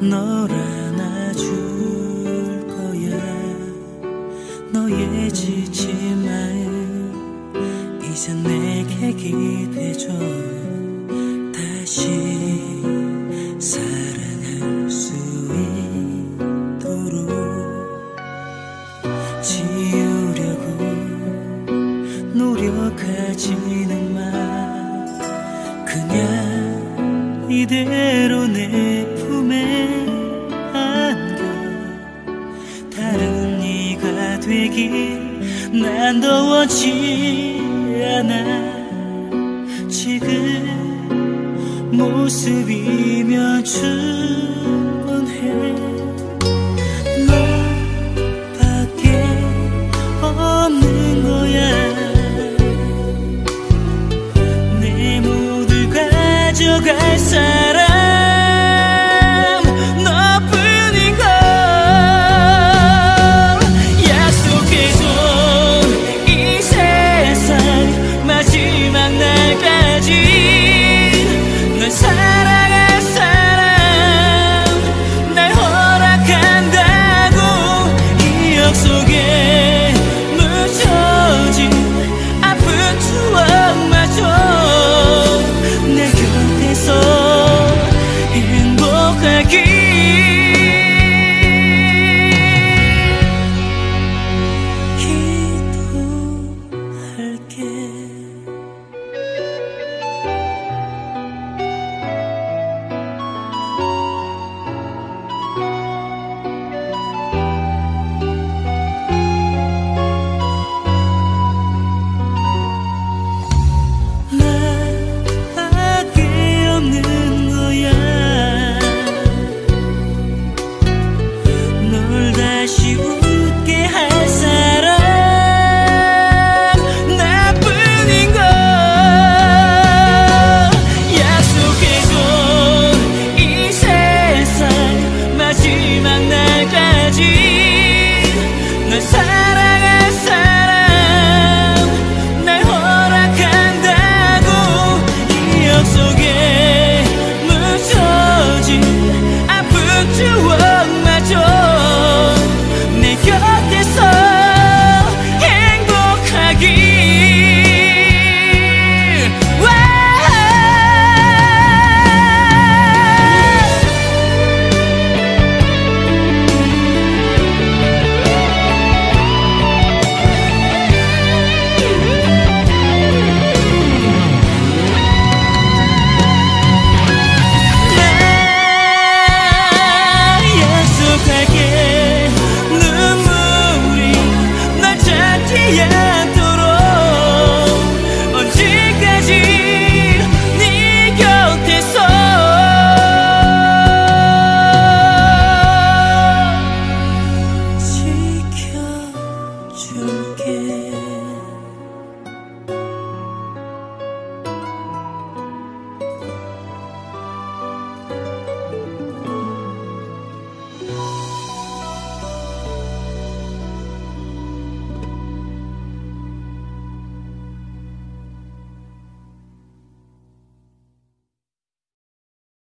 널 안아줄 거야. 너의 지친 마음 이제 내게 기대줘. 다시 사랑할 수 있도록 지우려고 노력하지는 마. 그냥 이대로 내 품에 안겨 다른 네가 되길 난 더워지 않아. 지금 모습이면 충분해. 너밖에 없는 거야. 내 모두 가져갈 사람